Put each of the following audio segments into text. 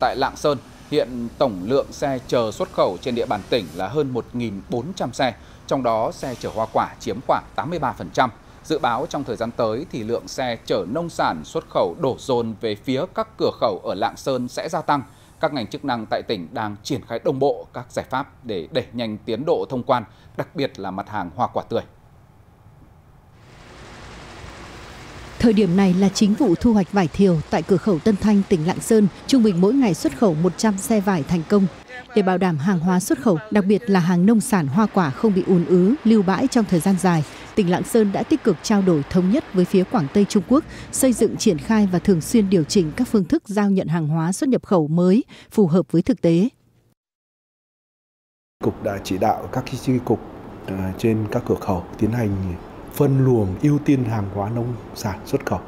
Tại Lạng Sơn, hiện tổng lượng xe chờ xuất khẩu trên địa bàn tỉnh là hơn 1.400 xe, trong đó xe chở hoa quả chiếm khoảng 83%. Dự báo trong thời gian tới thì lượng xe chở nông sản xuất khẩu đổ dồn về phía các cửa khẩu ở Lạng Sơn sẽ gia tăng. Các ngành chức năng tại tỉnh đang triển khai đồng bộ các giải pháp để đẩy nhanh tiến độ thông quan, đặc biệt là mặt hàng hoa quả tươi. Thời điểm này là chính vụ thu hoạch vải thiều tại cửa khẩu Tân Thanh, tỉnh Lạng Sơn, trung bình mỗi ngày xuất khẩu 100 xe vải thành công. Để bảo đảm hàng hóa xuất khẩu, đặc biệt là hàng nông sản hoa quả không bị ùn ứ, lưu bãi trong thời gian dài, tỉnh Lạng Sơn đã tích cực trao đổi thống nhất với phía Quảng Tây Trung Quốc, xây dựng triển khai và thường xuyên điều chỉnh các phương thức giao nhận hàng hóa xuất nhập khẩu mới phù hợp với thực tế. Cục đã chỉ đạo các chi cục à, trên các cửa khẩu tiến hành phân luồng ưu tiên hàng hóa nông sản xuất khẩu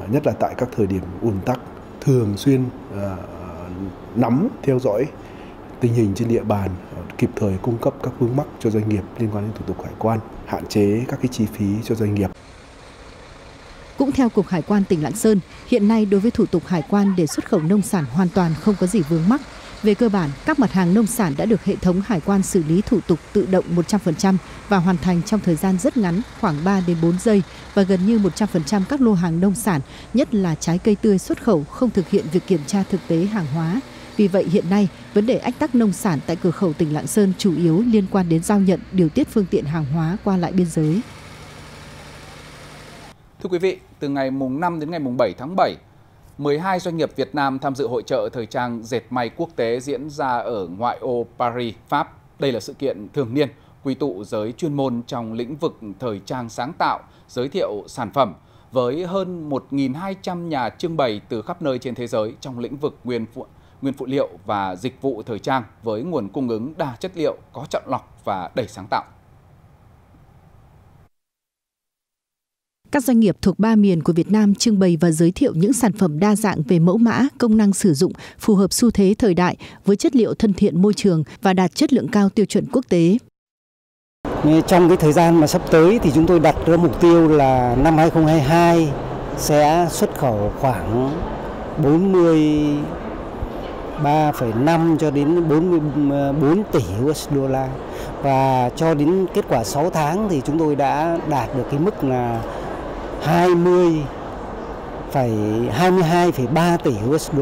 à, nhất là tại các thời điểm ùn tắc thường xuyên uh, nắm theo dõi tình hình trên địa bàn à, kịp thời cung cấp các vướng mắc cho doanh nghiệp liên quan đến thủ tục hải quan hạn chế các cái chi phí cho doanh nghiệp cũng theo Cục Hải quan tỉnh Lạng Sơn, hiện nay đối với thủ tục hải quan để xuất khẩu nông sản hoàn toàn không có gì vướng mắc. Về cơ bản, các mặt hàng nông sản đã được hệ thống hải quan xử lý thủ tục tự động 100% và hoàn thành trong thời gian rất ngắn, khoảng 3 đến 4 giây và gần như 100% các lô hàng nông sản, nhất là trái cây tươi xuất khẩu không thực hiện việc kiểm tra thực tế hàng hóa. Vì vậy hiện nay, vấn đề ách tắc nông sản tại cửa khẩu tỉnh Lạng Sơn chủ yếu liên quan đến giao nhận, điều tiết phương tiện hàng hóa qua lại biên giới. Thưa quý vị, từ ngày mùng 5 đến ngày mùng 7 tháng 7, 12 doanh nghiệp Việt Nam tham dự hội trợ thời trang dệt may quốc tế diễn ra ở ngoại ô Paris, Pháp. Đây là sự kiện thường niên quy tụ giới chuyên môn trong lĩnh vực thời trang sáng tạo, giới thiệu sản phẩm với hơn 1.200 nhà trưng bày từ khắp nơi trên thế giới trong lĩnh vực nguyên phụ, nguyên phụ liệu và dịch vụ thời trang với nguồn cung ứng đa chất liệu, có chọn lọc và đầy sáng tạo. Các doanh nghiệp thuộc ba miền của Việt Nam trưng bày và giới thiệu những sản phẩm đa dạng về mẫu mã, công năng sử dụng, phù hợp xu thế thời đại với chất liệu thân thiện môi trường và đạt chất lượng cao tiêu chuẩn quốc tế. Trong cái thời gian mà sắp tới thì chúng tôi đặt ra mục tiêu là năm 2022 sẽ xuất khẩu khoảng 43,5 cho đến 44 tỷ USD và cho đến kết quả 6 tháng thì chúng tôi đã đạt được cái mức là 20 phải 22,3 tỷ USD.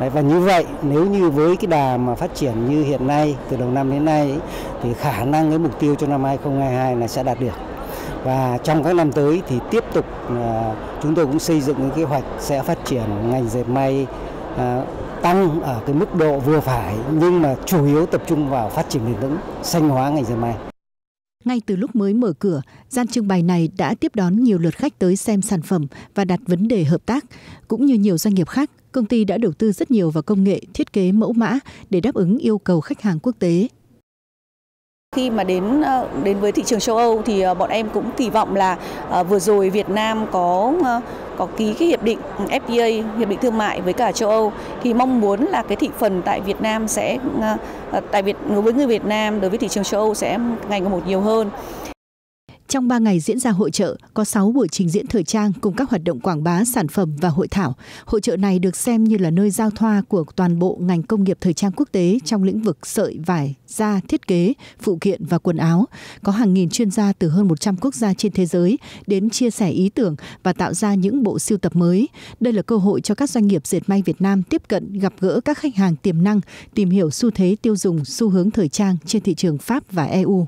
Đấy, và như vậy nếu như với cái đà mà phát triển như hiện nay từ đầu năm đến nay thì khả năng cái mục tiêu cho năm 2022 là sẽ đạt được. Và trong các năm tới thì tiếp tục uh, chúng tôi cũng xây dựng cái kế hoạch sẽ phát triển ngành dệt may uh, tăng ở cái mức độ vừa phải nhưng mà chủ yếu tập trung vào phát triển bền vững, xanh hóa ngành dệt may. Ngay từ lúc mới mở cửa, gian trưng bày này đã tiếp đón nhiều lượt khách tới xem sản phẩm và đặt vấn đề hợp tác. Cũng như nhiều doanh nghiệp khác, công ty đã đầu tư rất nhiều vào công nghệ, thiết kế mẫu mã để đáp ứng yêu cầu khách hàng quốc tế. Khi mà đến ờ, đến với thị trường châu Âu thì ờ, bọn em cũng kỳ vọng là ờ, vừa rồi Việt Nam có có ký cái hiệp định FTA, hiệp định thương mại với cả châu Âu thì mong muốn là cái thị phần tại Việt Nam sẽ tại Việt đối với người Việt Nam đối với thị trường châu Âu sẽ ngày càng một nhiều hơn. Trong 3 ngày diễn ra hội trợ, có 6 buổi trình diễn thời trang cùng các hoạt động quảng bá sản phẩm và hội thảo. Hội trợ này được xem như là nơi giao thoa của toàn bộ ngành công nghiệp thời trang quốc tế trong lĩnh vực sợi, vải, da, thiết kế, phụ kiện và quần áo. Có hàng nghìn chuyên gia từ hơn 100 quốc gia trên thế giới đến chia sẻ ý tưởng và tạo ra những bộ siêu tập mới. Đây là cơ hội cho các doanh nghiệp dệt may Việt Nam tiếp cận gặp gỡ các khách hàng tiềm năng, tìm hiểu xu thế tiêu dùng, xu hướng thời trang trên thị trường Pháp và EU.